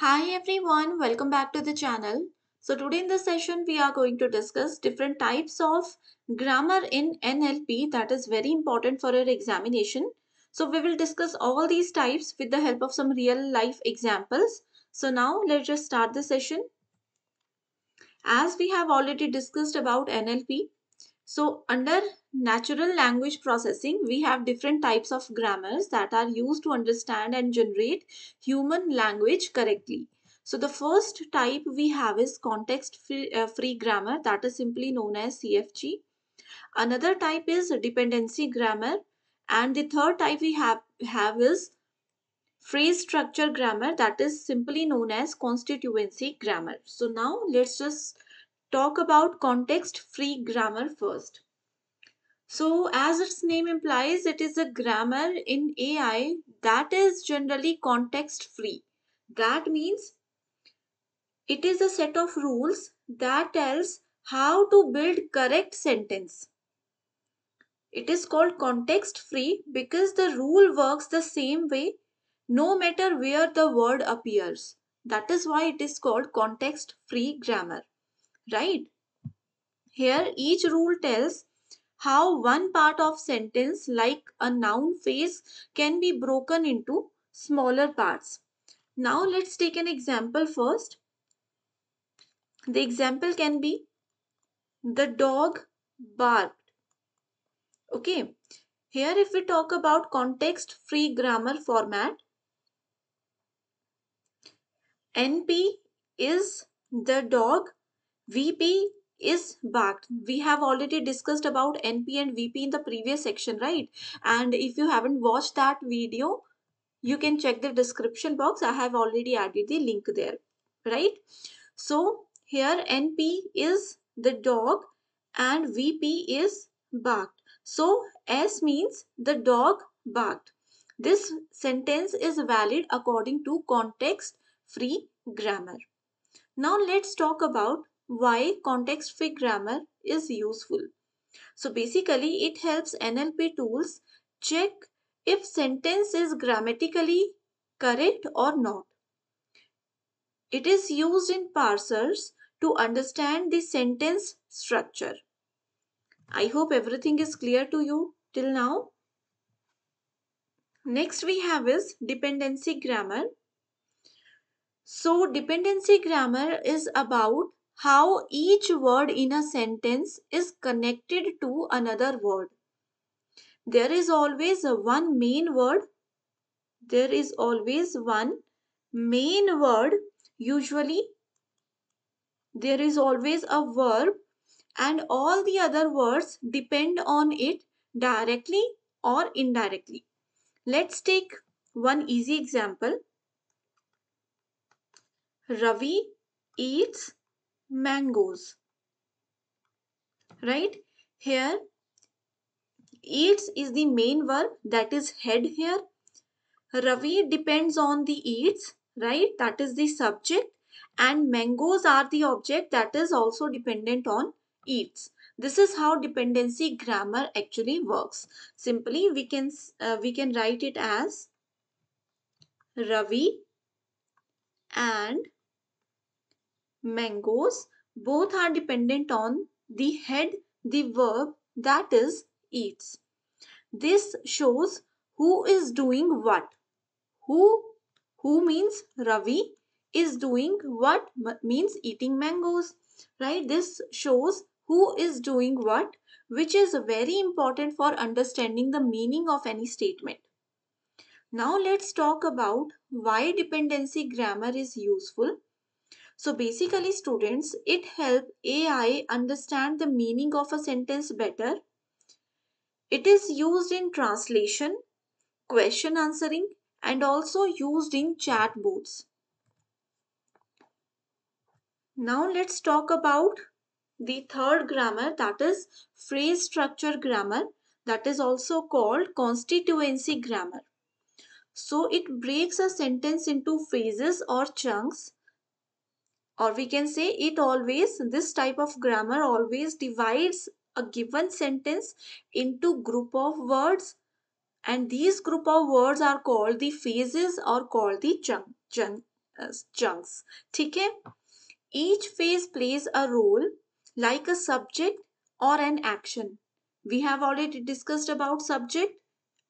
Hi everyone, welcome back to the channel. So today in this session we are going to discuss different types of grammar in NLP that is very important for your examination. So we will discuss all these types with the help of some real life examples. So now let's just start the session. As we have already discussed about NLP, so under natural language processing, we have different types of grammars that are used to understand and generate human language correctly. So the first type we have is context free, uh, free grammar that is simply known as CFG. Another type is dependency grammar and the third type we have, have is phrase structure grammar that is simply known as constituency grammar. So now let's just talk about context free grammar first. So as its name implies, it is a grammar in AI that is generally context free. That means it is a set of rules that tells how to build correct sentence. It is called context free because the rule works the same way no matter where the word appears. That is why it is called context free grammar right? Here each rule tells how one part of sentence like a noun phrase can be broken into smaller parts. Now let's take an example first. The example can be the dog barked. Okay. Here if we talk about context free grammar format, NP is the dog VP is barked. We have already discussed about NP and VP in the previous section, right? And if you haven't watched that video, you can check the description box. I have already added the link there, right? So here NP is the dog and VP is barked. So S means the dog barked. This sentence is valid according to context free grammar. Now let's talk about why context free grammar is useful. So basically it helps NLP tools check if sentence is grammatically correct or not. It is used in parsers to understand the sentence structure. I hope everything is clear to you till now. Next we have is dependency grammar. So dependency grammar is about how each word in a sentence is connected to another word. There is always one main word. There is always one main word. Usually, there is always a verb and all the other words depend on it directly or indirectly. Let's take one easy example. Ravi eats mangoes. Right here eats is the main verb that is head here. Ravi depends on the eats right? That is the subject. And mangoes are the object that is also dependent on eats. This is how dependency grammar actually works. Simply we can uh, we can write it as ravi and mangoes both are dependent on the head the verb that is eats. This shows who is doing what. Who who means ravi is doing what means eating mangoes right? This shows who is doing what which is very important for understanding the meaning of any statement. Now let's talk about why dependency grammar is useful so basically students, it helps AI understand the meaning of a sentence better. It is used in translation, question answering and also used in chatbots. Now let's talk about the third grammar that is phrase structure grammar that is also called constituency grammar. So it breaks a sentence into phrases or chunks or we can say it always this type of grammar always divides a given sentence into group of words and these group of words are called the phrases or called the chunk, chunk chunks. Uh, okay? Each phrase plays a role like a subject or an action. We have already discussed about subject,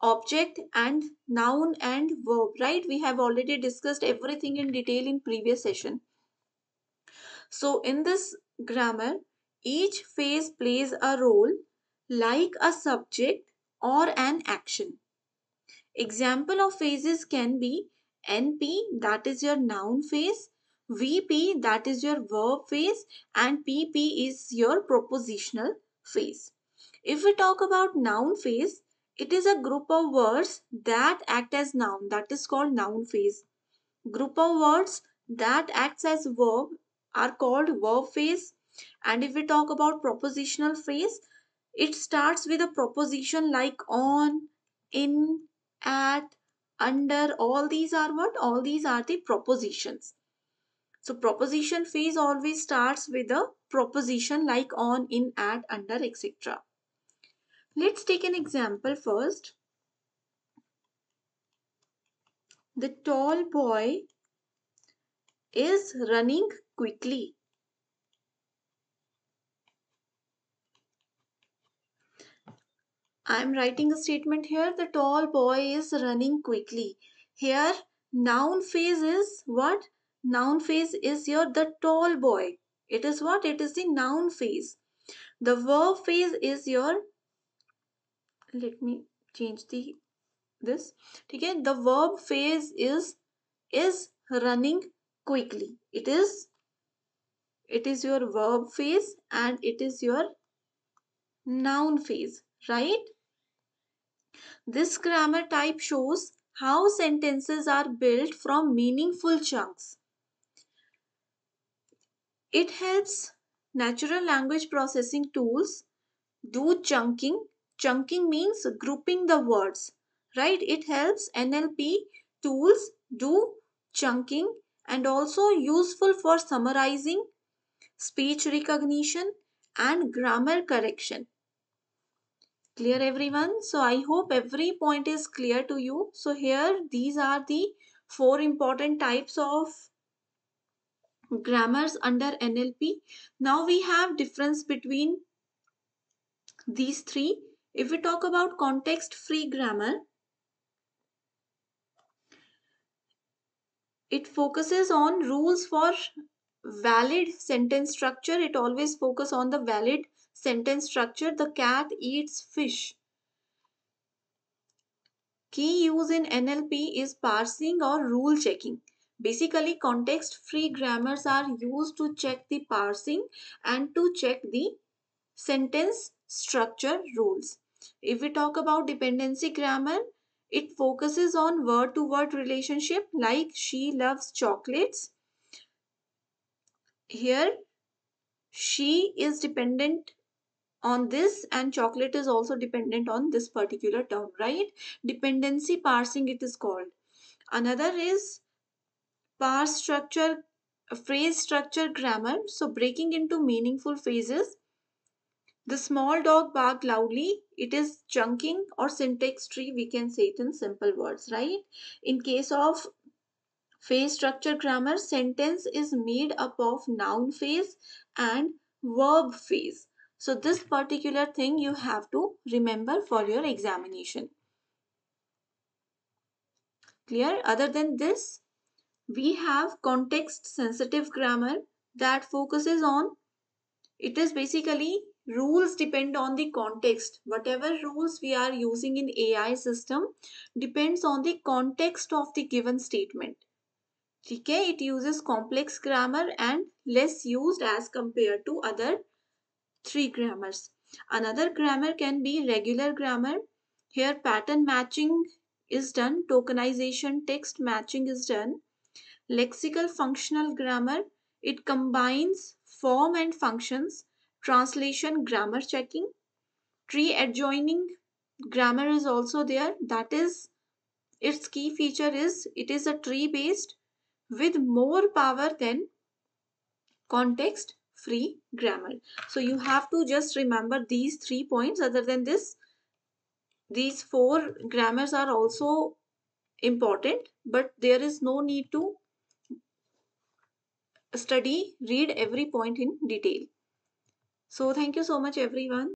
object and noun and verb, right? We have already discussed everything in detail in previous session. So in this grammar, each phrase plays a role like a subject or an action. Example of phrases can be NP that is your noun phrase, VP that is your verb phrase and PP is your propositional phrase. If we talk about noun phrase, it is a group of words that act as noun that is called noun phrase. Group of words that acts as verb are called verb phrase. And if we talk about propositional phrase it starts with a proposition like on in at under. All these are what? All these are the propositions. So proposition phrase always starts with a proposition like on in at under etc let's take an example first. The tall boy is running quickly. I am writing a statement here. The tall boy is running quickly. Here, noun phrase is what? Noun phrase is your the tall boy. It is what? It is the noun phrase. The verb phrase is your, let me change the this. Okay, the verb phrase is is running quickly. It is it is your verb phrase and it is your noun phrase, right? This grammar type shows how sentences are built from meaningful chunks. It helps natural language processing tools do chunking. Chunking means grouping the words, right? It helps NLP tools do chunking and also useful for summarizing, speech recognition and grammar correction. Clear everyone? So I hope every point is clear to you. So here these are the four important types of grammars under NLP. Now we have difference between these three. If we talk about context free grammar, it focuses on rules for valid sentence structure. It always focus on the valid sentence structure. The cat eats fish. Key use in nlp is parsing or rule checking. Basically context free grammars are used to check the parsing and to check the sentence structure rules. If we talk about dependency grammar it focuses on word to word relationship like she loves chocolates. Here, she is dependent on this and chocolate is also dependent on this particular term, right? Dependency parsing it is called. Another is parse structure, phrase structure grammar. So breaking into meaningful phrases the small dog barked loudly. It is chunking or syntax tree. We can say it in simple words, right? In case of phrase structure grammar, sentence is made up of noun phrase and verb phrase. So this particular thing you have to remember for your examination. Clear? Other than this, we have context sensitive grammar that focuses on, it is basically rules depend on the context whatever rules we are using in ai system depends on the context of the given statement okay it uses complex grammar and less used as compared to other three grammars. Another grammar can be regular grammar. Here pattern matching is done tokenization text matching is done. Lexical functional grammar it combines form and functions translation grammar checking. Tree adjoining grammar is also there. That is its key feature is it is a tree based with more power than context free grammar so you have to just remember these three points other than this these four grammars are also important but there is no need to study, read every point in detail. So thank you so much everyone.